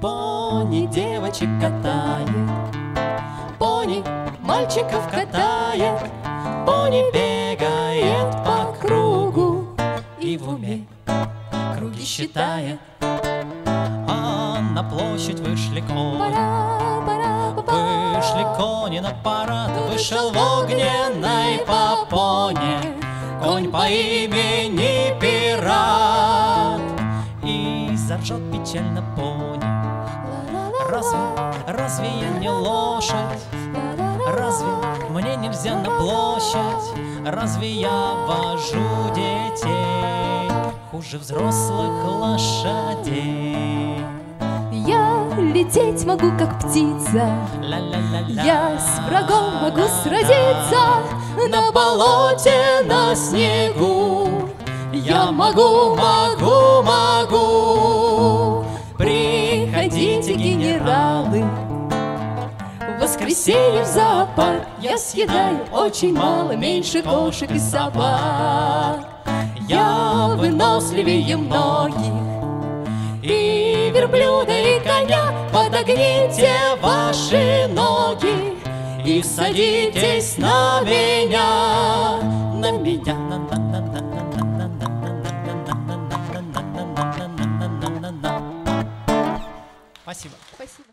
Пони девочек катает, пони мальчиков катает, пони бегает по кругу и в уме круги считает. А на площадь вышли кони, вышли кони на парад, вышел в огненной конь по имени Пират. И заржет печально пони. Разве, разве я не лошадь? Разве мне нельзя на площадь? Разве я вожу детей хуже взрослых лошадей? Я лететь могу, как птица, я с врагом могу сразиться болоте, на снегу. Я могу, могу, могу. Приходите, генералы. В воскресенье в зоопарк я съедаю очень мало, меньше кошек и собак. Я выносливее многих. И верблюда, и коня подогните ваши ноги и садитесь на меня, на меня, на меня. Спасибо. Спасибо.